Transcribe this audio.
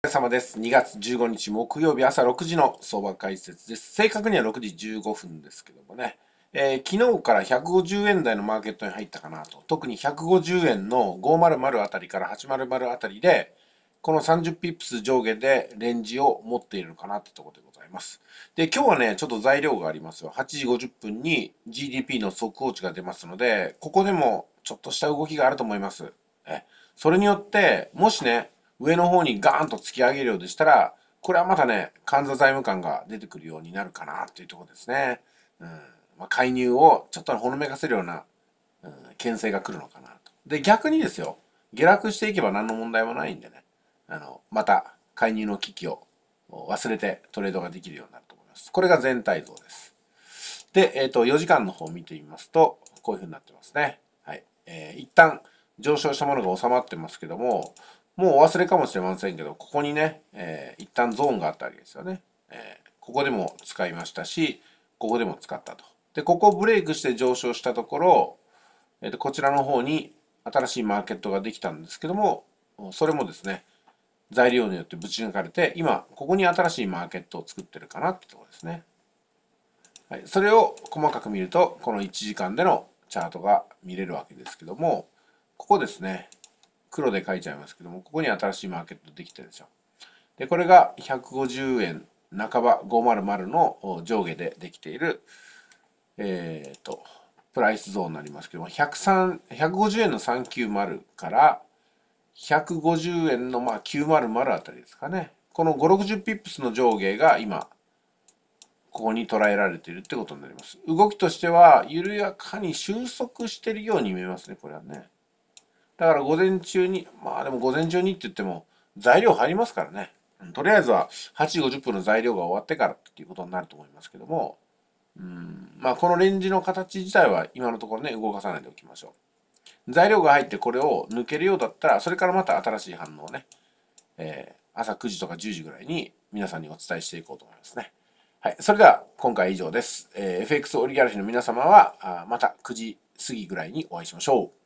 お疲れ様です。2月15日木曜日朝6時の相場解説です。正確には6時15分ですけどもね、えー昨日から150円台のマーケットに入ったかなと。特に150円の500あたりから800あたりで、この30ピップス上下でレンジを持っているのかなってところでございます。で、今日はね、ちょっと材料がありますよ。8時50分に GDP の速報値が出ますので、ここでもちょっとした動きがあると思います。え、それによって、もしね、上の方にガーンと突き上げるようでしたら、これはまたね、監査財務官が出てくるようになるかなというところですね。うん。まあ、介入をちょっとほのめかせるような、うん、牽制が来るのかなと。で、逆にですよ、下落していけば何の問題もないんでね、あの、また介入の危機を忘れてトレードができるようになると思います。これが全体像です。で、えっ、と、4時間の方を見てみますと、こういう風になってますね。はい。えー一旦上昇したものが収まってますけども、もうお忘れかもしれませんけど、ここにね、えー一旦ゾーンがあったわけですよね。えーここでも使いましたし、ここでも使ったと。で、ここをブレイクして上昇したところ、えーとこちらの方に新しいマーケットができたんですけども、それもですね、材料によってぶち抜かれて、今、ここに新しいマーケットを作ってるかなってところですね。はい、それを細かく見ると、この1時間でのチャートが見れるわけですけども、ここですね、黒で書いちゃいますけども、ここに新しいマーケットできてるですよ。で、これが150円半ば500の上下でできている、えっ、と、プライスゾーンになりますけども、103 150円の390から150円のまあ900あたりですかね。この5、60ピップスの上下が今、ここに捉えられているってことになります。動きとしては、緩やかに収束しているように見えますね、これはね。だから午前中に、まあでも午前中にって言っても、材料入りますからね。とりあえずは8時50分の材料が終わってからっていうことになると思いますけども、うん、まあこのレンジの形自体は今のところね、動かさないでおきましょう。材料が入ってこれを抜けるようだったら、それからまた新しい反応をね、えー朝9時とか10時ぐらいに皆さんにお伝えしていこうと思いますね。はい。それでは今回以上です。えー FX オリギャラフィの皆様は、あまた9時過ぎぐらいにお会いしましょう。